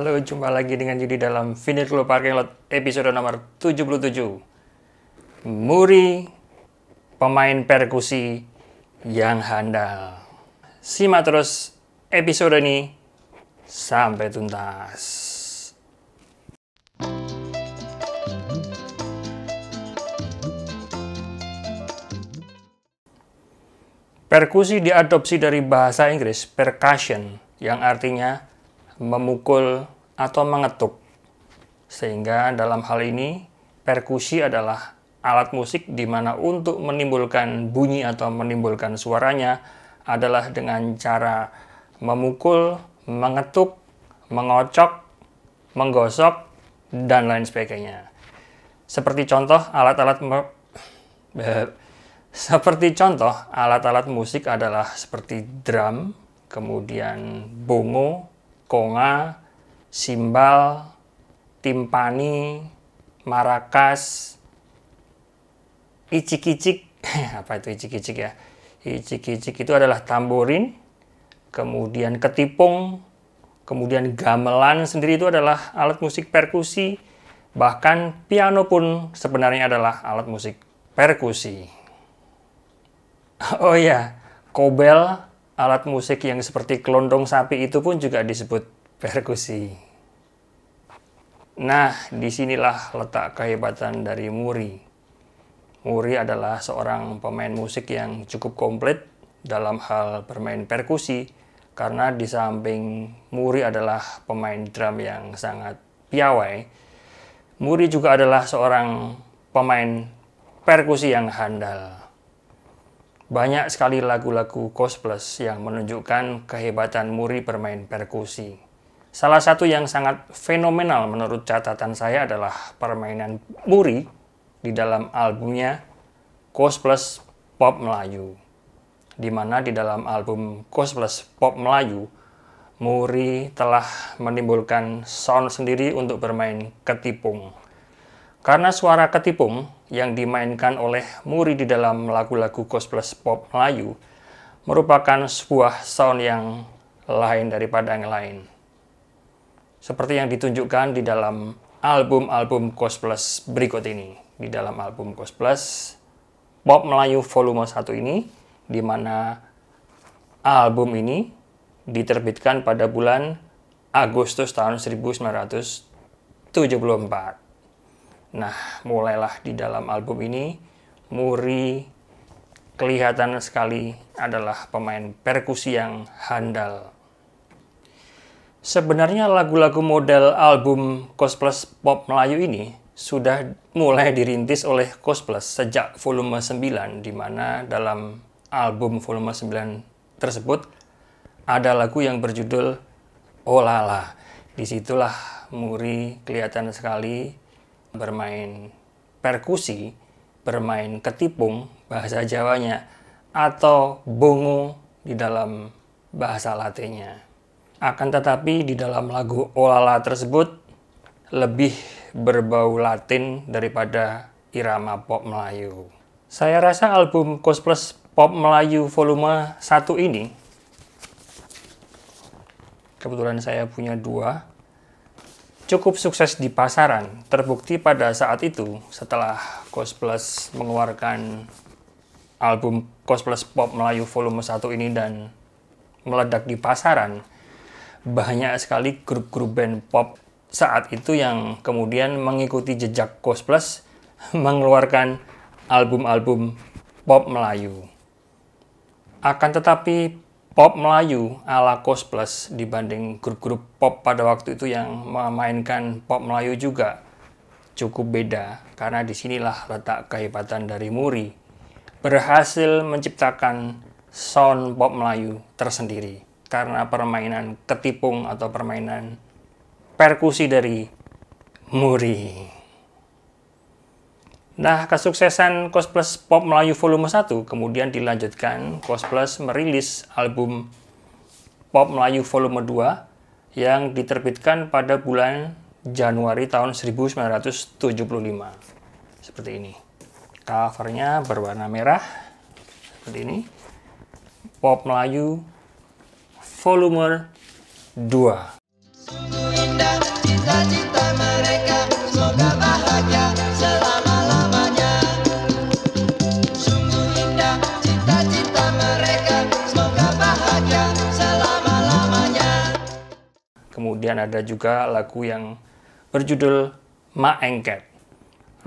Halo, jumpa lagi dengan Yudi dalam Vinyl Club Parking Lot episode nomor 77. Muri, pemain perkusi yang handal. Simak terus episode ini sampai tuntas. Perkusi diadopsi dari bahasa Inggris percussion yang artinya memukul atau mengetuk. Sehingga dalam hal ini perkusi adalah alat musik di mana untuk menimbulkan bunyi atau menimbulkan suaranya adalah dengan cara memukul, mengetuk, mengocok, menggosok, dan lain sebagainya. Seperti contoh alat-alat seperti contoh, alat-alat musik adalah seperti drum, kemudian bongo, konga, simbal, timpani, marakas, icik-icik. Apa itu icik-icik ya? Icik-icik itu adalah tamborin, kemudian ketipung, kemudian gamelan sendiri itu adalah alat musik perkusi, bahkan piano pun sebenarnya adalah alat musik perkusi. Oh iya, kobel, alat musik yang seperti kelondong sapi itu pun juga disebut perkusi. Nah, di sinilah letak kehebatan dari Muri. Muri adalah seorang pemain musik yang cukup komplit dalam hal bermain perkusi, karena di samping Muri adalah pemain drum yang sangat piawai, Muri juga adalah seorang pemain perkusi yang handal. Banyak sekali lagu-lagu Coast Plus yang menunjukkan kehebatan Muri bermain perkusi. Salah satu yang sangat fenomenal menurut catatan saya adalah permainan Muri di dalam albumnya Coast Plus Pop Melayu. Di mana di dalam album Coast Plus Pop Melayu, Muri telah menimbulkan sound sendiri untuk bermain ketipung. Karena suara ketipung yang dimainkan oleh Muri di dalam lagu-lagu gospel pop Melayu merupakan sebuah sound yang lain daripada yang lain. Seperti yang ditunjukkan di dalam album-album gospel berikut ini. Di dalam album gospel Pop Melayu Volume 1 ini, di mana album ini diterbitkan pada bulan Agustus tahun 1974. Nah, mulailah di dalam album ini, Muri kelihatan sekali adalah pemain perkusi yang handal. Sebenarnya lagu-lagu model album Cosplus Pop Melayu ini sudah mulai dirintis oleh Cosplus sejak volume 9, di mana dalam album volume 9 tersebut ada lagu yang berjudul Olala. Di situlah Muri kelihatan sekali bermain perkusi, bermain ketipung bahasa Jawanya atau bongo di dalam bahasa Latinnya. Akan tetapi di dalam lagu Olala tersebut lebih berbau Latin daripada irama pop Melayu. Saya rasa album Kos Plus Pop Melayu volume 1 ini kebetulan saya punya dua cukup sukses di pasaran. Terbukti pada saat itu setelah Cos Plus mengeluarkan album Cos Plus Pop Melayu volume 1 ini dan meledak di pasaran, banyak sekali grup-grup band pop saat itu yang kemudian mengikuti jejak Cos Plus mengeluarkan album-album pop Melayu. Akan tetapi pop Melayu ala Kos Plus dibanding grup-grup pop pada waktu itu yang memainkan pop Melayu juga cukup beda karena di sinilah letak kehebatan dari Muri berhasil menciptakan sound pop Melayu tersendiri karena permainan ketipung atau permainan perkusi dari Muri. Nah, kesuksesan Cosplus Pop Melayu Volume 1 kemudian dilanjutkan Cosplus merilis album Pop Melayu Volume 2 yang diterbitkan pada bulan Januari tahun 1975. Seperti ini. Covernya berwarna merah seperti ini. Pop Melayu volume 2. Kemudian ada juga lagu yang berjudul Ma Engket.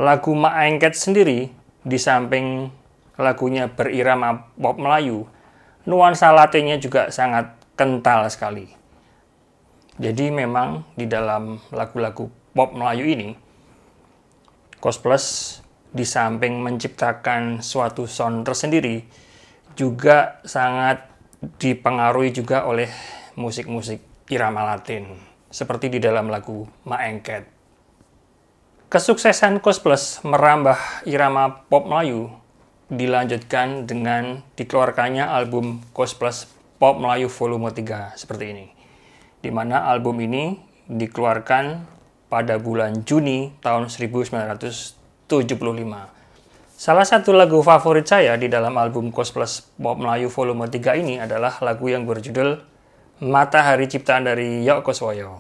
Lagu Ma Engket sendiri di samping lagunya berirama pop Melayu, nuansa latinnya juga sangat kental sekali. Jadi memang di dalam lagu-lagu pop Melayu ini, Kos Plus di samping menciptakan suatu sound tersendiri, juga sangat dipengaruhi juga oleh musik-musik irama latin, seperti di dalam lagu Maengket. Kesuksesan Kos Plus merambah irama pop Melayu dilanjutkan dengan dikeluarkannya album Kos Plus Pop Melayu Volume 3 seperti ini. Di mana album ini dikeluarkan pada bulan Juni tahun 1975. Salah satu lagu favorit saya di dalam album Kos Plus Pop Melayu Volume 3 ini adalah lagu yang berjudul Matahari Ciptaan dari Yok Koswoyo.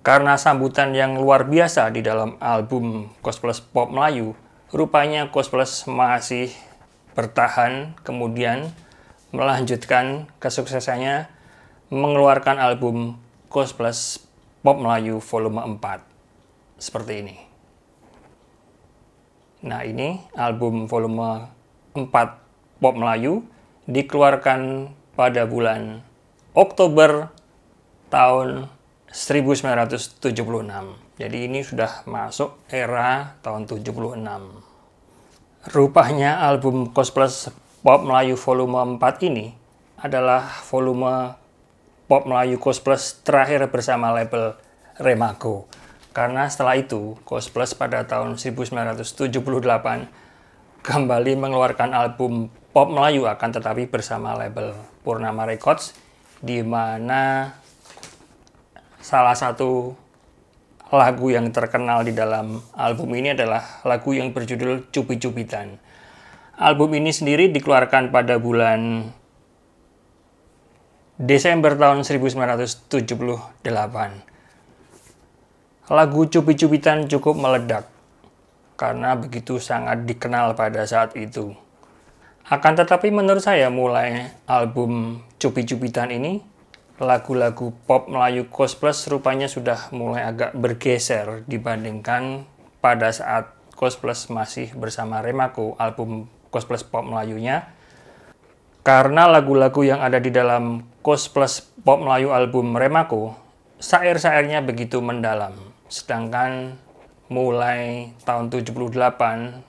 Karena sambutan yang luar biasa di dalam album Cosplus Pop Melayu, rupanya Cosplus masih bertahan, kemudian melanjutkan kesuksesannya mengeluarkan album Cosplus Pop Melayu volume 4. Seperti ini. Nah ini album volume 4 Pop Melayu dikeluarkan pada bulan Oktober tahun 1976. Jadi ini sudah masuk era tahun 76. Rupanya album Cosplus Pop Melayu volume 4 ini adalah volume Pop Melayu Cosplus terakhir bersama label Remago. Karena setelah itu, Cosplus pada tahun 1978 kembali mengeluarkan album Pop Melayu akan tetapi bersama label Purnama Records di mana salah satu lagu yang terkenal di dalam album ini adalah lagu yang berjudul Cupi-Cupitan. Album ini sendiri dikeluarkan pada bulan Desember tahun 1978. Lagu Cupi-Cupitan cukup meledak karena begitu sangat dikenal pada saat itu. Akan tetapi menurut saya mulai album Cupi-Cupitan ini lagu-lagu pop Melayu Kos Plus rupanya sudah mulai agak bergeser dibandingkan pada saat Kos Plus masih bersama Remako album Kos Plus Pop Melayunya karena lagu-lagu yang ada di dalam Kos Plus Pop Melayu album Remako syair-syairnya begitu mendalam sedangkan mulai tahun 78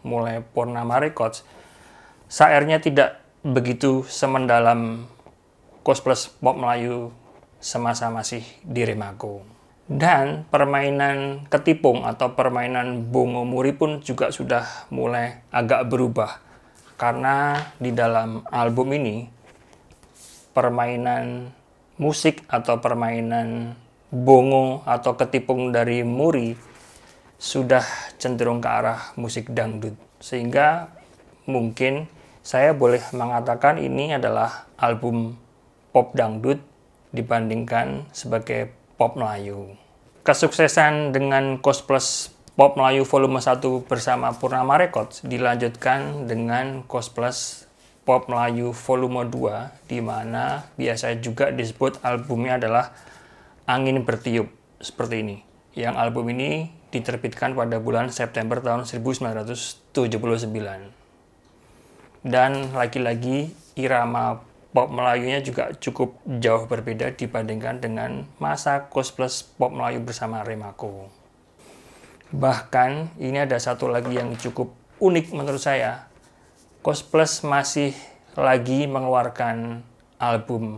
mulai Purnama Records syairnya tidak begitu semendalam Kos Plus Pop Melayu semasa masih di Remago. Dan permainan ketipung atau permainan bongo muri pun juga sudah mulai agak berubah. Karena di dalam album ini, permainan musik atau permainan bongo atau ketipung dari muri sudah cenderung ke arah musik dangdut. Sehingga mungkin saya boleh mengatakan ini adalah album pop dangdut dibandingkan sebagai pop Melayu. Kesuksesan dengan Kos Plus Pop Melayu volume 1 bersama Purnama Records dilanjutkan dengan Kos Plus Pop Melayu volume 2 di mana biasa juga disebut albumnya adalah Angin Bertiup seperti ini. Yang album ini diterbitkan pada bulan September tahun 1979. Dan lagi-lagi irama pop Melayunya juga cukup jauh berbeda dibandingkan dengan masa Kos Plus Pop Melayu bersama Remako. Bahkan ini ada satu lagi yang cukup unik menurut saya. Kos Plus masih lagi mengeluarkan album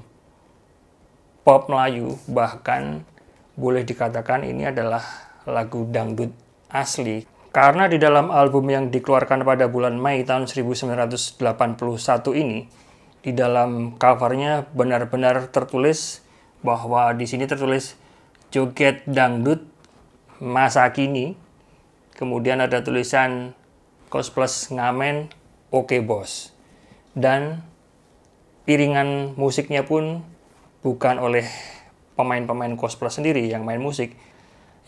pop Melayu, bahkan boleh dikatakan ini adalah lagu dangdut asli. Karena di dalam album yang dikeluarkan pada bulan Mei tahun 1981 ini, di dalam covernya benar-benar tertulis bahwa di sini tertulis joget dangdut masa kini. Kemudian ada tulisan Kos Plus Ngamen Oke Bos. dan iringan musiknya pun bukan oleh pemain-pemain cosplay sendiri yang main musik.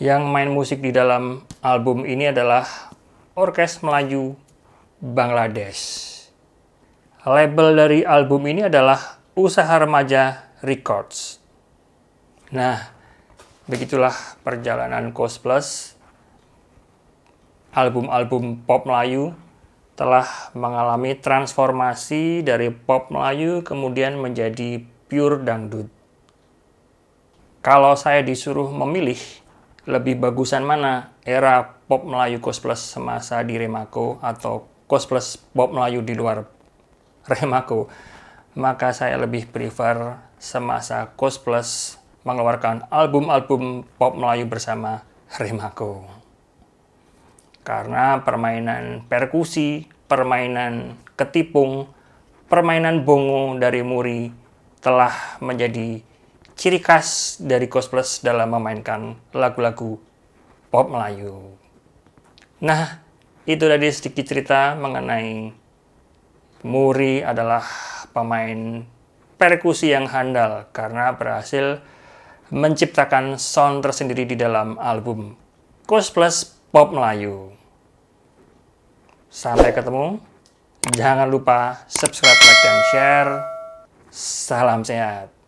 Yang main musik di dalam album ini adalah Orkes Melayu Bangladesh. Label dari album ini adalah Usaha Remaja Records. Nah, begitulah perjalanan Cos Plus. Album-album pop Melayu telah mengalami transformasi dari pop Melayu kemudian menjadi pure dangdut. Kalau saya disuruh memilih, lebih bagusan mana era pop Melayu Cos Plus semasa di Remako atau Cos Plus pop Melayu di luar Remako, maka saya lebih prefer semasa Kos Plus mengeluarkan album-album pop Melayu bersama Remako. Karena permainan perkusi, permainan ketipung, permainan bongo dari Muri telah menjadi ciri khas dari Kos Plus dalam memainkan lagu-lagu pop Melayu. Nah, itu tadi sedikit cerita mengenai Muri adalah pemain perkusi yang handal karena berhasil menciptakan sound tersendiri di dalam album Kus Plus Pop Melayu. Sampai ketemu. Jangan lupa subscribe, like, dan share. Salam sehat.